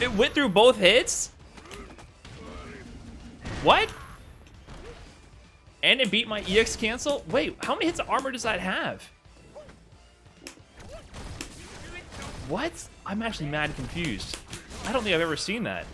It went through both hits? What? And it beat my EX cancel? Wait, how many hits of armor does that have? What? I'm actually mad confused. I don't think I've ever seen that.